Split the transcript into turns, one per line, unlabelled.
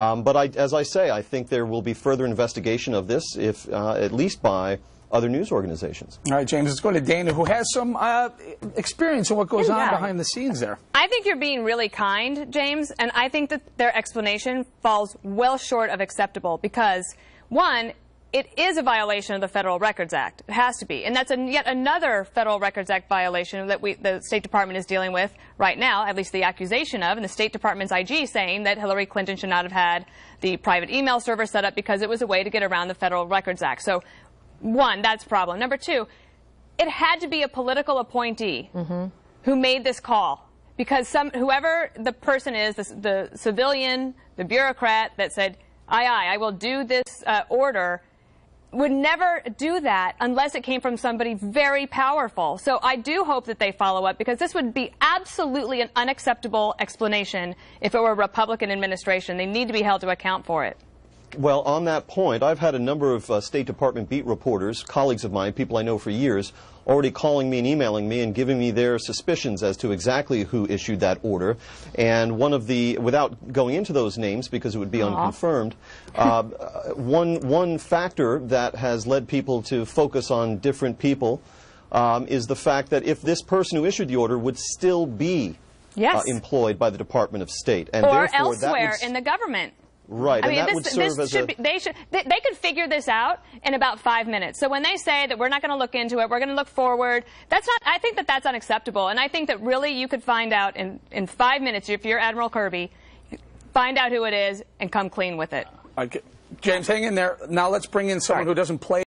Um, but I, as I say, I think there will be further investigation of this, if uh, at least by other news organizations.
All right, James, let's go to Dana, who has some uh, experience in what goes on behind the scenes there.
I think you're being really kind, James, and I think that their explanation falls well short of acceptable because, one, it is a violation of the Federal Records Act. It has to be. And that's yet another Federal Records Act violation that we, the State Department is dealing with right now, at least the accusation of, and the State Department's IG saying that Hillary Clinton should not have had the private email server set up because it was a way to get around the Federal Records Act. So, one, that's a problem. Number two, it had to be a political appointee who made this call because some whoever the person is, the, the civilian, the bureaucrat that said, "Aye, aye, I will do this uh, order," would never do that unless it came from somebody very powerful. So I do hope that they follow up because this would be absolutely an unacceptable explanation if it were a Republican administration. They need to be held to account for it.
Well, on that point, I've had a number of uh, State Department beat reporters, colleagues of mine, people I know for years, already calling me and emailing me and giving me their suspicions as to exactly who issued that order. And one of the, without going into those names because it would be unconfirmed, uh, one, one factor that has led people to focus on different people um, is the fact that if this person who issued the order would still be
Yes.
uh, employed by the Department of State. And
or elsewhere in the government.
Right,
I
and
mean,
that
this,
would serve
this
as
should
a-
be, they should they, they could figure this out in about five minutes. So when they say that we're not going to look into it, we're going to look forward. That's not. I think that that's unacceptable, and I think that really you could find out in in five minutes if you're Admiral Kirby, find out who it is and come clean with it.
Okay. James, hang in there. Now let's bring in someone
Sorry.
who doesn't play.